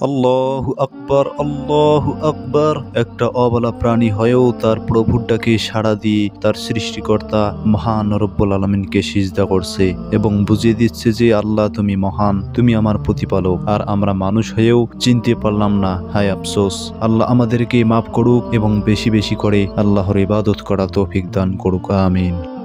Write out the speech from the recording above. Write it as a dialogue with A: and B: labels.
A: আল্লাহ আকবর আল্লাহ আকবর। একটা অবলা প্রাণী হয়েও তার প্রভুর ডাকে সাড়া দিয়ে তার সৃষ্টিকর্তা মহান রব্বুল আলমিনকে সিজদা করছে এবং বুঝিয়ে দিচ্ছে যে, আল্লাহ, তুমি মহান, তুমি আমার প্রতিপালক। আর আমরা মানুষ হয়েও চিনতে পারলাম না। হায় আফসোস। আল্লাহ আমাদেরকে মাফ করুক এবং বেশি বেশি করে আল্লাহর ইবাদত করা তৌফিক দান করুক। আমিন।